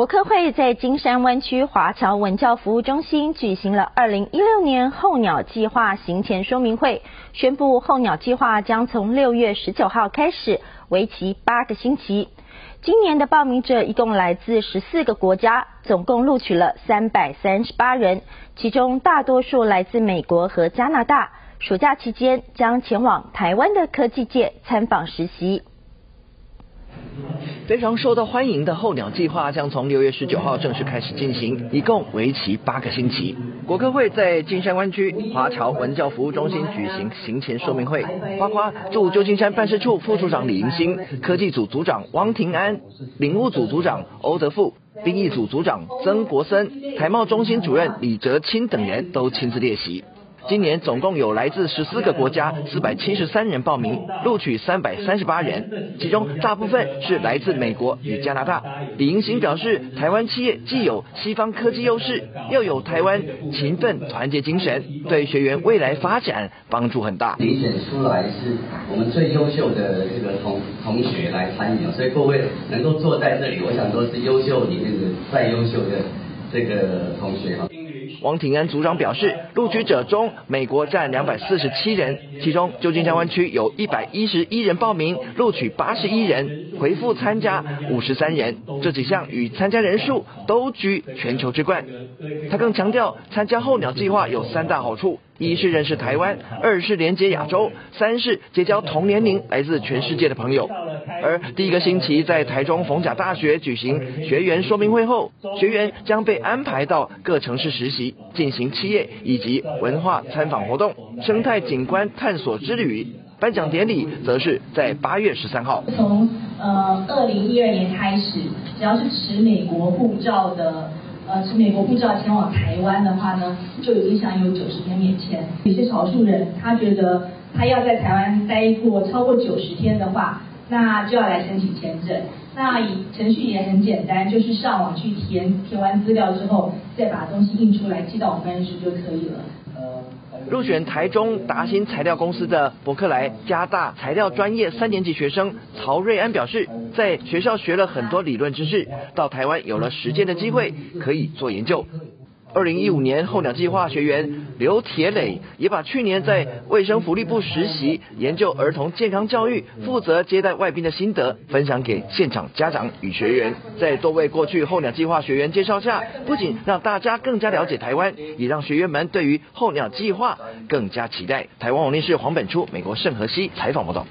国科会在金山湾区华侨文教服务中心举行了二零一六年候鸟计划行前说明会，宣布候鸟计划将从六月十九号开始，为期八个星期。今年的报名者一共来自十四个国家，总共录取了三百三十八人，其中大多数来自美国和加拿大。暑假期间将前往台湾的科技界参访实习。非常受到欢迎的候鸟计划将从六月十九号正式开始进行，一共为期八个星期。国科会在金山湾区华侨文教服务中心举行行前说明会，包括驻旧金山办事处副处长李迎新、科技组组长汪庭安、领务组组长欧德富、兵役组组长曾国森、台贸中心主任李哲清等人都亲自列席。今年总共有来自十四个国家四百七十三人报名，录取三百三十八人，其中大部分是来自美国与加拿大。李迎新表示，台湾企业既有西方科技优势，又有台湾勤奋团结精神，对学员未来发展帮助很大。遴选出来是我们最优秀的这个同同学来参与，所以各位能够坐在这里，我想都是优秀里面的再优秀的这个同学哈。王庭安组长表示，录取者中，美国占两百四十七人，其中旧金山湾区有一百一十一人报名，录取八十一人，回复参加五十三人，这几项与参加人数都居全球之冠。他更强调，参加候鸟计划有三大好处。一是认识台湾，二是连接亚洲，三是结交同年龄来自全世界的朋友。而第一个星期在台中逢甲大学举行学员说明会后，学员将被安排到各城市实习，进行企业以及文化参访活动、生态景观探索之旅。颁奖典礼则是在八月十三号。从呃二零一二年开始，只要是持美国护照的。呃，从美国护照前往台湾的话呢，就已经享有九十天免签。有些少数人，他觉得他要在台湾待过超过九十天的话，那就要来申请签证。那程序也很简单，就是上网去填，填完资料之后，再把东西印出来寄到我们办事处就可以了。入选台中达新材料公司的伯克莱加大材料专业三年级学生曹瑞安表示，在学校学了很多理论知识，到台湾有了实践的机会，可以做研究。二零一五年候鸟计划学员刘铁磊也把去年在卫生福利部实习研究儿童健康教育、负责接待外宾的心得分享给现场家长与学员。在多位过去候鸟计划学员介绍下，不仅让大家更加了解台湾，也让学员们对于候鸟计划更加期待。台湾网电视黄本初、美国圣荷西采访报道。